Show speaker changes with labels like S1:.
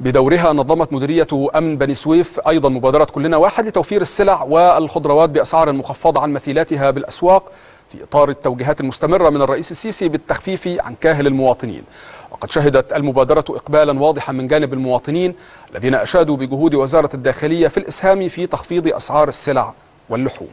S1: بدورها نظمت مديرية أمن بني سويف أيضا مبادرة كلنا واحد لتوفير السلع والخضروات بأسعار مخفضة عن مثيلاتها بالأسواق في إطار التوجيهات المستمرة من الرئيس السيسي بالتخفيف عن كاهل المواطنين. وقد شهدت المبادرة إقبالا واضحا من جانب المواطنين الذين أشادوا بجهود وزارة الداخلية في الإسهام في تخفيض أسعار السلع واللحوم.